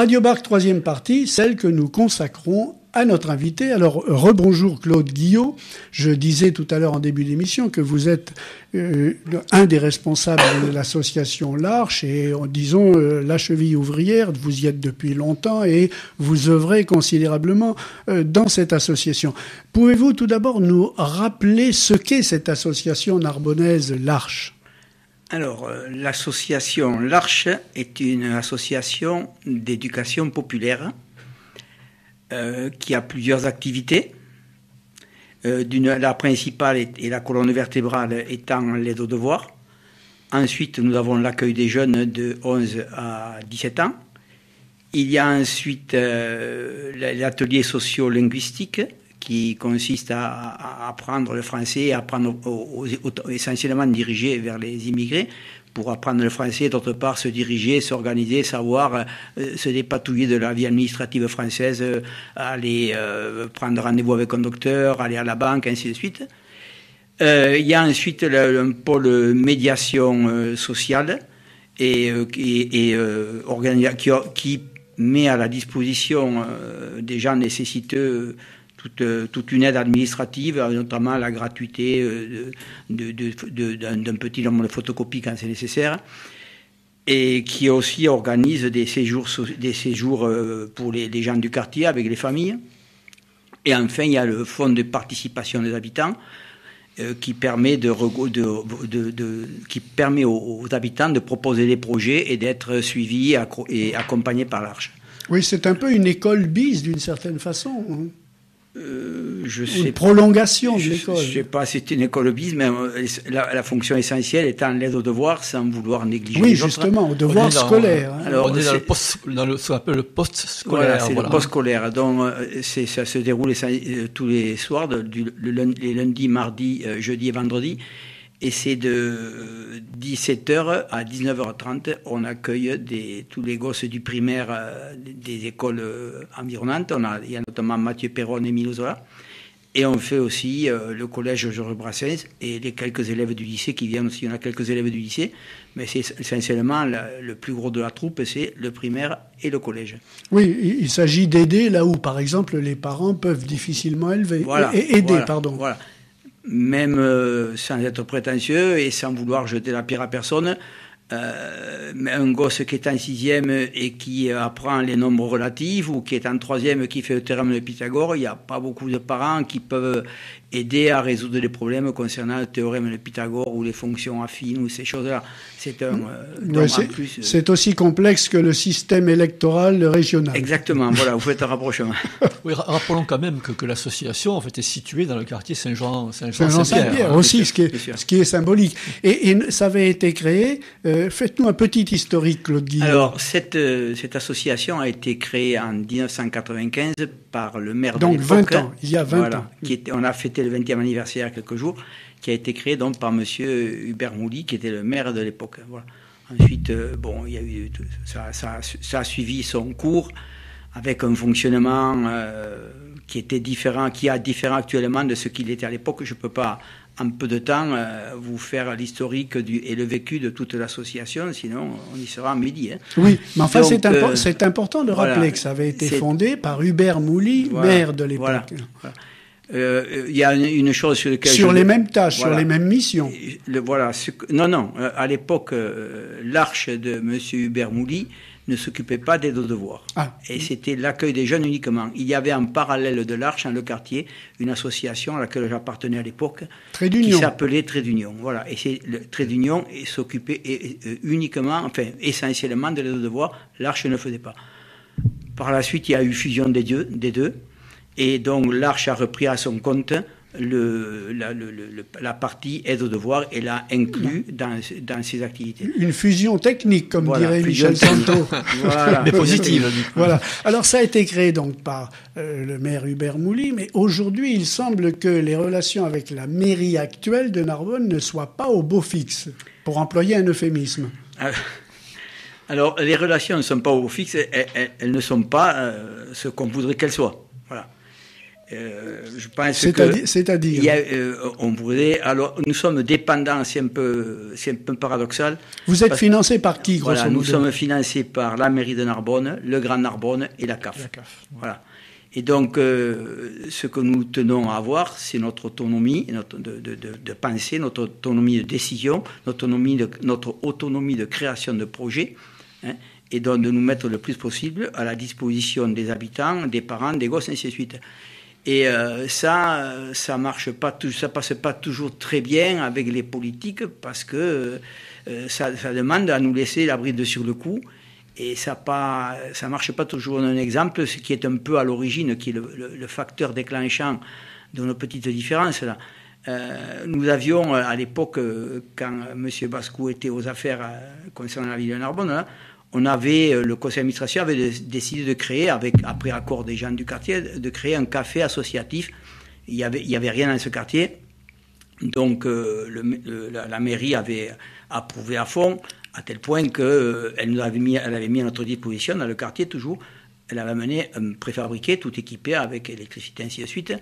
Radio Barque, troisième partie, celle que nous consacrons à notre invité. Alors, rebonjour Claude Guillot. Je disais tout à l'heure en début d'émission que vous êtes euh, un des responsables de l'association L'Arche et, disons, euh, la cheville ouvrière. Vous y êtes depuis longtemps et vous œuvrez considérablement euh, dans cette association. Pouvez-vous tout d'abord nous rappeler ce qu'est cette association narbonnaise L'Arche? Alors, l'association L'Arche est une association d'éducation populaire euh, qui a plusieurs activités. Euh, la principale et la colonne vertébrale étant l'aide aux devoirs. Ensuite, nous avons l'accueil des jeunes de 11 à 17 ans. Il y a ensuite euh, l'atelier socio-linguistique qui consiste à, apprendre le français et apprendre essentiellement dirigé vers les immigrés pour apprendre le français, d'autre part se diriger, s'organiser, savoir euh, se dépatouiller de la vie administrative française, euh, aller euh, prendre rendez-vous avec un docteur, aller à la banque, ainsi de suite. il y a ensuite le, un pôle médiation sociale et, qui, met à la disposition des gens nécessiteux toute, toute, une aide administrative, notamment la gratuité euh, d'un petit nombre de photocopies quand c'est nécessaire, et qui aussi organise des séjours, euh, pour les, gens du quartier avec les familles. Et enfin, il y a le fonds de participation des habitants euh, qui permet, permet aux, habitants de proposer des projets et d'être suivis et accompagnés par l'Arche. Oui, c'est un peu une école bise d'une certaine façon. Euh, je sais une prolongation de l'école. Je ne sais pas si c'est une école bis, mais euh, la, fonction essentielle étant l'aide aux devoirs sans vouloir négliger oui, justement, aux devoirs scolaires. Hein. Alors, on est dans, le post, dans le, ce qu'on appelle le post-scolaire. Voilà, c'est le post-scolaire. Donc, euh, ça se déroule tous les soirs, du, le, les lundis, mardis, jeudi et vendredi. Et c'est de 17h à 19h30, on accueille des, tous les gosses du primaire euh, des écoles euh, environnantes. On a, il y a notamment Mathieu Perron et Milo Zola. Et on fait aussi euh, le collège Georges Brassens et les quelques élèves du lycée qui viennent aussi. On a quelques élèves du lycée, mais c'est essentiellement le plus gros de la troupe, c'est le primaire et le collège. Oui, il s'agit d'aider là où, par exemple, les parents peuvent difficilement élever. Voilà, et aider, pardon. Voilà même euh, sans être prétentieux et sans vouloir jeter la pierre à personne, euh, un gosse qui est en sixième et qui apprend les nombres relatifs ou qui est en troisième qui fait le théorème de Pythagore, il n'y a pas beaucoup de parents qui peuvent aider à résoudre des problèmes concernant le théorème de Pythagore ou les fonctions affines ou ces choses-là. C'est un. Euh, c'est aussi complexe que le système électoral régional. Exactement, voilà, vous faites un rapprochement. oui, rappelons quand même que, que l'association en fait, est située dans le quartier Saint-Jean Saint-Jean Saint-Pierre. aussi, ce qui, est, ce qui est symbolique. Et, ça avait été créé. Euh, faites-nous un petit historique, Claude Guillaume. Alors, cette, euh, cette association a été créée en 1995 par le maire donc, de l'époque. Donc 20 ans, il y a 20 ans. Qui était, on a fêté le 20e anniversaire il y a quelques jours, qui a été créé donc par monsieur Hubert Mouly, qui était le maire de l'époque. Voilà. Ensuite, euh, bon, il y a eu, ça, ça, ça, a suivi son cours avec un fonctionnement euh, qui était différent, qui est différent actuellement de ce qu'il était à l'époque. Je ne peux pas, en peu de temps, euh, vous faire l'historique et le vécu de toute l'association, sinon on y sera à midi. Hein. Oui, mais enfin c'est important de rappeler que ça avait été fondé par Hubert Mouly, maire de l'époque. Voilà. Euh, il y a une chose sur laquelle sur les mêmes tâches, sur les mêmes missions. Le, voilà. non, non. Euh, à l'époque, euh, l'arche de Monsieur Hubert Mouly ne s'occupait pas des devoirs. Ah. Et c'était l'accueil des jeunes uniquement. Il y avait en parallèle de l'Arche, dans le quartier, une association à laquelle j'appartenais à l'époque, qui s'appelait Trait d'Union. Voilà. Et c'est le Trait d'Union s'occupait uniquement, enfin essentiellement de devoirs. L'Arche ne faisait pas. Par la suite, il y a eu fusion des deux. Des deux et donc l'Arche a repris à son compte le, la, la, partie aide aux devoirs et l'a inclus dans, dans, ses activités. Une fusion technique, comme dirait Michel Santo. voilà. Mais positive. Voilà. Alors ça a été créé donc par euh, le maire Hubert Mouly, mais aujourd'hui il semble que les relations avec la mairie actuelle de Narbonne ne soient pas au beau fixe, pour employer un euphémisme. Ah, alors les relations ne sont pas au beau fixe, elles, ne sont pas euh, ce qu'on voudrait qu'elles soient. Euh, je pense que c'est-à-dire, euh, on voudrait. Alors, nous sommes dépendants, c'est un peu, c'est un peu paradoxal. Vous êtes financé par qui, grosso voilà, Nous sommes financés par la mairie de Narbonne, le Grand Narbonne et la CAF. Voilà. Et donc, euh, ce que nous tenons à avoir, c'est notre autonomie notre, de, de, de, pensée, notre autonomie de décision, notre autonomie de, notre autonomie de création de projets. Hein, et donc de nous mettre le plus possible à la disposition des habitants, des parents, des gosses, ainsi de suite. Et euh, ça, ça marche pas, ça passe pas toujours très bien avec les politiques parce que euh, ça, demande à nous laisser la bride sur le cou et ça pas, ça marche pas toujours. Un exemple, ce qui est un peu à l'origine, qui est le, facteur déclenchant de nos petites différences là. Euh, nous avions à l'époque, quand M. Bascou était aux affaires concernant la ville de Narbonne, on avait, euh, le conseil d'administration avait décidé de créer, avec, après accord des gens du quartier, de créer un café associatif. Il n'y avait, il y avait rien dans ce quartier. Donc euh, la, mairie avait approuvé à fond, à tel point qu'elle euh, nous avait mis, elle avait mis à notre disposition, dans le quartier toujours, elle avait amené un préfabriqué, tout équipé avec électricité, ainsi de suite.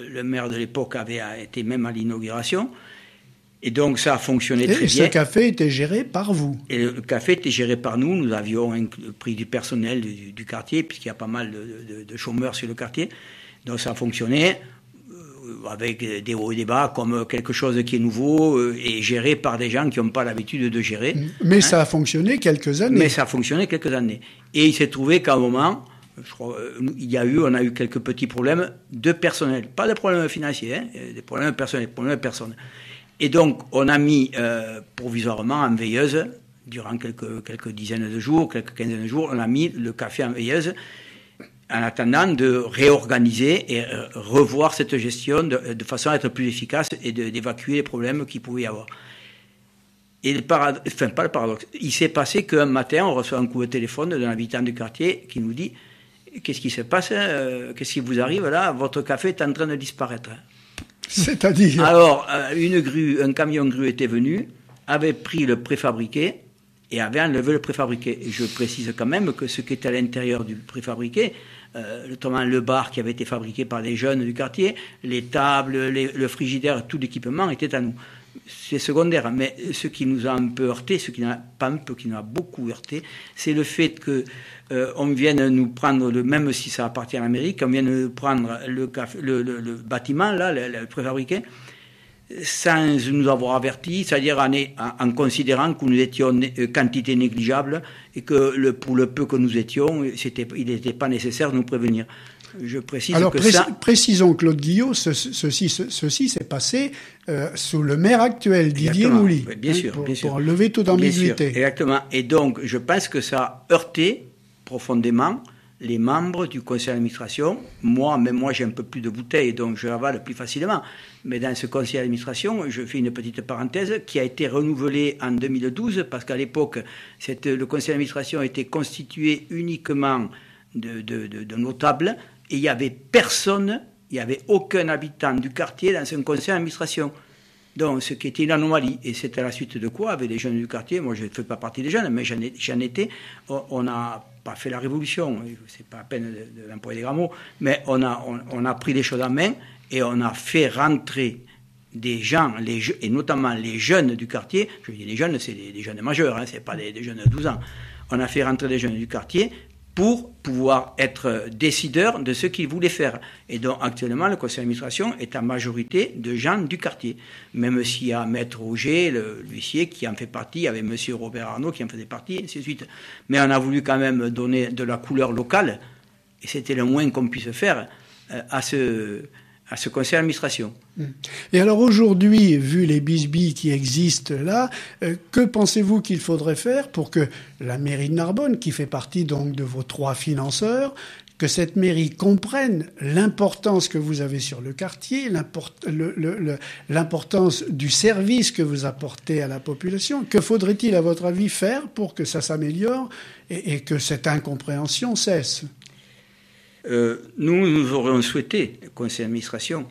le maire de l'époque avait été même à l'inauguration. Et donc ça a fonctionné très bien. Et ce café était géré par vous Et le café était géré par nous. Nous avions pris du personnel du, quartier, puisqu'il y a pas mal de, chômeurs sur le quartier. Donc ça a fonctionné euh, avec des hauts et des bas, comme quelque chose qui est nouveau euh, et géré par des gens qui n'ont pas l'habitude de gérer. Mais hein. ça a fonctionné quelques années. Mais ça a fonctionné quelques années. Et il s'est trouvé qu'à un moment, je crois, euh, il y a eu, on a eu quelques petits problèmes de personnel. Pas de problèmes financiers, hein, des problèmes personnels, des problèmes personnels. Et donc, on a mis euh, provisoirement en veilleuse, durant quelques, quelques dizaines de jours, quelques quinzaines de jours, on a mis le café en veilleuse en attendant de réorganiser et euh, revoir cette gestion de, façon à être plus efficace et d'évacuer les problèmes qu'il pouvait y avoir. Et le paradoxe, enfin pas le paradoxe, il s'est passé qu'un matin, on reçoit un coup de téléphone d'un habitant du quartier qui nous dit Qu'est-ce qui se passe euh, Qu'est-ce qui vous arrive là? Votre café est en train de disparaître. C'est-à-dire Alors, euh, une grue, un camion grue était venu, avait pris le préfabriqué et avait enlevé le préfabriqué. Et je précise quand même que ce qui était à l'intérieur du préfabriqué, notamment le bar qui avait été fabriqué par des jeunes du quartier, les tables, le frigidaire, tout l'équipement était à nous. C'est secondaire, mais ce qui nous a un peu heurté, ce qui n'a pas un peu, qui nous a beaucoup heurté, c'est le fait que euh, on vienne nous prendre, le, même si ça appartient à l'Amérique, on vienne nous prendre le, le, bâtiment, là, le, préfabriqué, sans nous avoir avertis, c'est-à-dire en, en, considérant que nous étions euh, quantité négligeable et que le, pour le peu que nous étions, il n'était pas nécessaire de nous prévenir. Je précise Alors, que ça... précisons, Claude Guillot, ceci, ceci s'est passé euh, sous le maire actuel, Didier Mouly. bien, sûr, pour, bien sûr. Pour lever toute ambiguïté. Exactement. Et donc, je pense que ça a heurté profondément les membres du conseil d'administration. Moi, même moi, j'ai un peu plus de bouteilles, donc je avale plus facilement. Mais dans ce conseil d'administration, je fais une petite parenthèse, qui a été renouvelée en 2012, parce qu'à l'époque, le conseil d'administration était constitué uniquement de, notables et il n'y avait personne, il n'y avait aucun habitant du quartier dans un conseil d'administration. Donc, ce qui était une anomalie. Et c'était à la suite de quoi, avec les jeunes du quartier, moi je ne fais pas partie des jeunes, mais j'en étais, on n'a pas fait la révolution, c'est pas à peine d'employer des grands mais on a, on, a pris les choses en main et on a fait rentrer des gens, et notamment les jeunes du quartier, je dis les jeunes, c'est des, jeunes majeurs, hein, ce n'est pas des, jeunes de 12 ans, on a fait rentrer des jeunes du quartier pour pouvoir être décideur de ce qu'il voulait faire. Et donc actuellement, le conseil d'administration est en majorité de gens du quartier. Même s'il y a Maître Auger, l'huissier, qui en fait partie, avait M. Robert Arnaud qui en faisait partie, et ainsi de suite. Mais on a voulu quand même donner de la couleur locale, et c'était le moins qu'on puisse faire euh, à ce, à ce conseil d'administration. Hmm. Et alors aujourd'hui, vu les bisbilles qui existent là, euh, que pensez-vous qu'il faudrait faire pour que la mairie de Narbonne, qui fait partie donc de vos trois financeurs, que cette mairie comprenne l'importance que vous avez sur le quartier, l'importance du service que vous apportez à la population. Que faudrait-il, à votre avis, faire pour que ça s'améliore et que cette incompréhension cesse? Euh, nous, nous aurions souhaité, conseil d'administration,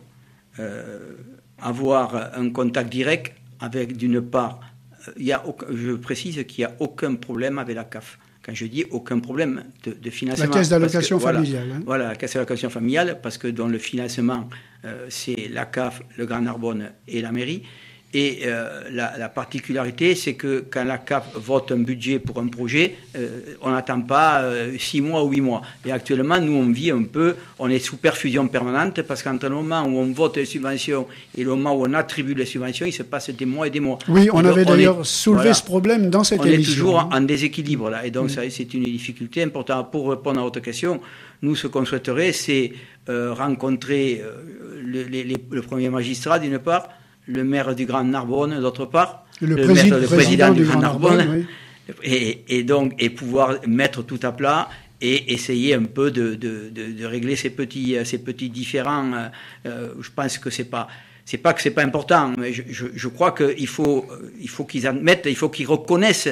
euh, avoir un contact direct avec, d'une part, euh, il y a je précise qu'il n'y a aucun problème avec la CAF. Quand je dis aucun problème de, financement. La caisse d'allocation familiale. Hein. Voilà, la caisse d'allocation familiale, parce que dans le financement, euh, c'est la CAF, le Grand Narbonne et la mairie. Et euh, la, particularité, c'est que quand la CAP vote un budget pour un projet, euh, on n'attend pas euh, six mois ou huit mois. Et actuellement, nous, on vit un peu, on est sous perfusion permanente parce qu'entre le moment où on vote les subventions et le moment où on attribue les subventions, il se passe des mois et des mois. Oui, on avait d'ailleurs soulevé ce problème dans cette émission. On est toujours en, déséquilibre là. Et donc, ça, c'est une difficulté importante. Pour répondre à votre question, nous, ce qu'on souhaiterait, c'est rencontrer le premier magistrat, d'une part, le maire du Grand Narbonne d'autre part, le, président, du, Grand Narbonne, et, donc et pouvoir mettre tout à plat et essayer un peu de, de, régler ces petits ces petits différends. Euh, euh, je pense que c'est pas c'est pas que c'est pas important, mais je, je, crois qu'il faut il faut qu'ils admettent, il faut qu'ils reconnaissent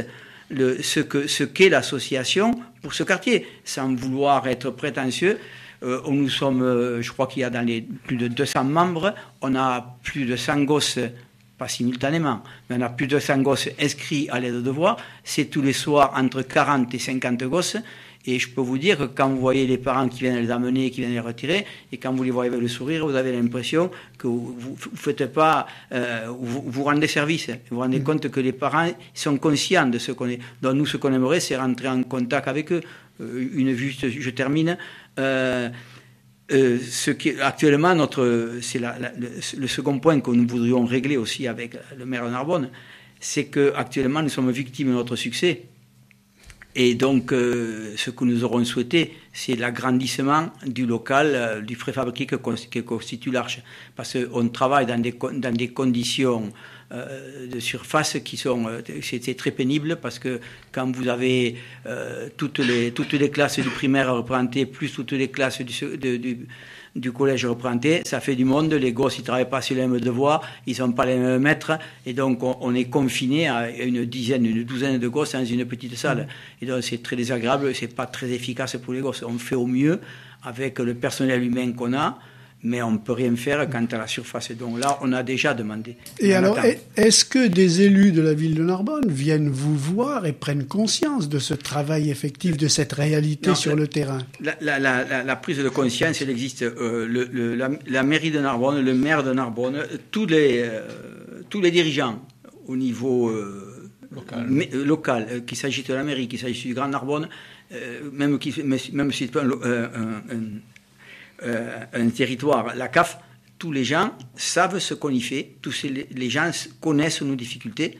le, ce que ce qu'est l'association pour ce quartier, sans vouloir être prétentieux. Euh, nous sommes, euh, je crois qu'il y a dans les plus de 200 membres, on a plus de 100 gosses, pas simultanément, mais on a plus de 100 gosses inscrits à l'aide de devoir. C'est tous les soirs entre 40 et 50 gosses. Et je peux vous dire que quand vous voyez les parents qui viennent les amener, qui viennent les retirer, et quand vous les voyez avec le sourire, vous avez l'impression que vous ne faites pas, euh, vous, vous, rendez service. Vous vous rendez mm. compte que les parents sont conscients de ce qu'on est. Donc nous, ce qu'on aimerait, c'est rentrer en contact avec eux. Une vue, je termine. Euh, euh, ce qui actuellement notre c'est le, second point que nous voudrions régler aussi avec le maire de Narbonne, c'est que actuellement nous sommes victimes de notre succès. Et donc, euh, ce que nous aurons souhaité, c'est l'agrandissement du local, du préfabriqué que, que constitue l'Arche. Parce qu'on travaille dans des, dans des conditions euh, de surface qui sont. Euh, c'était très pénible parce que quand vous avez euh, toutes, les, toutes les classes du primaire représentées, plus toutes les classes du, du, collège représentées, ça fait du monde. Les gosses, ils ne travaillent pas sur les mêmes devoirs, ils ne sont pas les mêmes maîtres, et donc on, est confiné à une dizaine, une douzaine de gosses dans une petite salle. Et donc c'est très désagréable, c'est pas très efficace pour les gosses. On fait au mieux avec le personnel humain qu'on a mais on ne peut rien faire quant à la surface. Et donc là, on a déjà demandé. Et alors, est-ce que des élus de la ville de Narbonne viennent vous voir et prennent conscience de ce travail effectif, de cette réalité sur le terrain? la, prise de conscience, elle existe. Euh, le, la, mairie de Narbonne, le maire de Narbonne, tous les, euh, tous les dirigeants au niveau euh, local, qu'il s'agisse de la mairie, qu'il s'agisse du Grand Narbonne, même, qui, même si c'est un, un un territoire, la CAF, tous les gens savent ce qu'on y fait, tous les gens connaissent nos difficultés.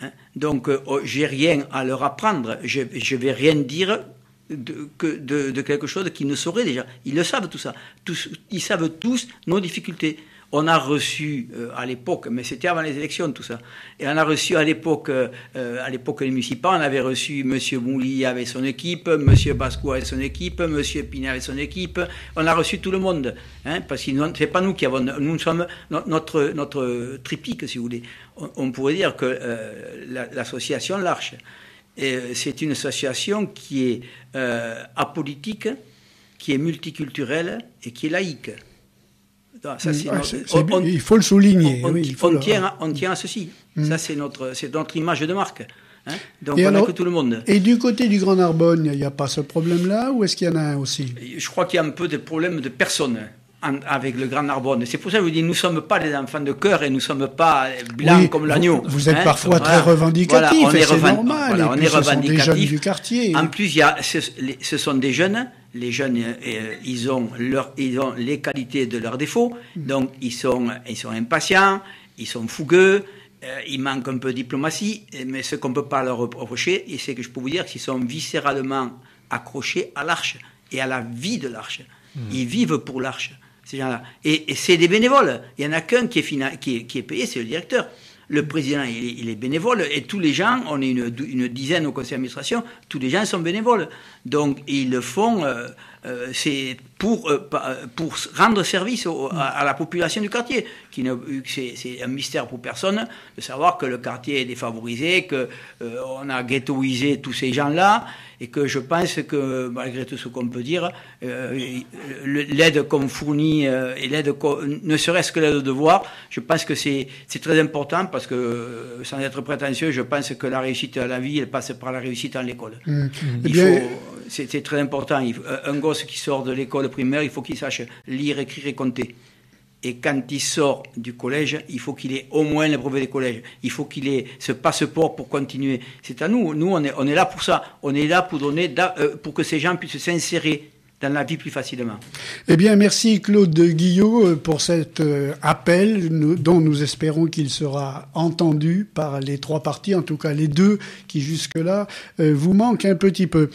Hein. Donc, euh, oh, j'ai rien à leur apprendre, je ne vais rien dire de, quelque chose qu'ils ne sauraient déjà. Ils le savent tout ça. Tous, ils savent tous nos difficultés on a reçu euh, à l'époque, mais c'était avant les élections tout ça, et on a reçu à l'époque, euh, à l'époque les municipaux, on avait reçu M. Mouli avec son équipe, M. Basco avec son équipe, M. Pinet avec son équipe, on a reçu tout le monde, hein, parce que c'est pas nous qui avons, nous sommes notre notre triptyque si vous voulez. On, pourrait dire que euh, l'association l'Arche, c'est une association qui est apolitique, qui est multiculturelle et qui est laïque. Ah, il faut le souligner. On, oui, tient, à, on, tient, à ceci. Mm. Ça, c'est notre, notre image de marque. Hein. Donc, on a que tout le monde. Et du côté du Grand Narbonne, il n'y a pas ce problème-là ou est-ce qu'il y en a un aussi? Je crois qu'il y a un peu de problème de personnes avec le Grand Narbonne. C'est pour ça que je vous dis, nous ne sommes pas des enfants de cœur et nous ne sommes pas blancs comme l'agneau. Vous êtes hein. parfois très revendicatif, voilà, on est, normal. on est revendicatif. du quartier. En plus, y a, ce sont des jeunes les jeunes, euh, ils, ont leur, ils ont les qualités de leurs défauts, donc ils sont, ils sont impatients, ils sont fougueux, euh, ils manquent un peu de diplomatie, mais ce qu'on ne peut pas leur reprocher, c'est que je peux vous dire qu'ils sont viscéralement accrochés à l'arche et à la vie de l'arche. Hmm. Ils vivent pour l'arche, ces gens-là. Et, c'est des bénévoles. Il n'y en a qu'un qui, qui, qui est payé, c'est le directeur le président, il, est bénévole, et tous les gens, on est une, dizaine au conseil d'administration, tous les gens sont bénévoles. Donc, ils le font euh, euh, c'est pour, euh, pour rendre service à, la population du quartier. Qui c'est, un mystère pour personne de savoir que le quartier est défavorisé, qu'on on a ghettoisé tous ces gens-là, et que je pense que, malgré tout ce qu'on peut dire, l'aide qu'on fournit, et l'aide ne serait-ce que l'aide de devoir, je pense que c'est, c'est très important parce que, sans être prétentieux, je pense que la réussite à la vie, elle passe par la réussite à l'école. Mmh. Faut, c'est très important. Un gosse qui sort de l'école primaire, il faut qu'il sache lire, écrire et compter. Et quand il sort du collège, il faut qu'il ait au moins le brevet des collèges. Il faut qu'il ait ce passeport pour continuer. C'est à nous. Nous, on est, on est là pour ça. On est là pour donner, euh, pour que ces gens puissent s'insérer dans la vie plus facilement. Eh bien, merci Claude Guillot euh, pour cet euh, appel dont nous espérons qu'il sera entendu par les trois parties, en tout cas les deux qui jusque-là vous manquent un petit peu.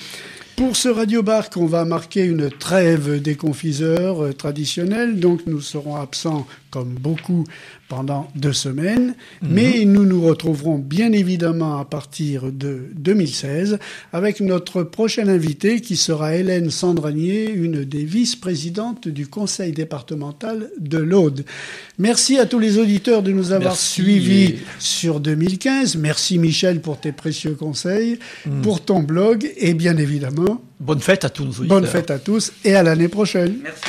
Pour ce Radio Bar, on va marquer une trêve des confiseurs euh, traditionnels, donc nous serons absents comme beaucoup pendant deux semaines, mhm. mais nous nous retrouverons bien évidemment à partir de 2016 avec notre prochaine invitée qui sera Hélène Sandranier, une des vice-présidentes du conseil départemental de l'Aude. Merci à tous les auditeurs de nous avoir suivis sur 2015. Merci Michel pour tes précieux conseils, mhm. pour ton blog et bien évidemment. Bonne fête à tous nos auditeurs. Bonne fête à tous et à l'année prochaine. Merci.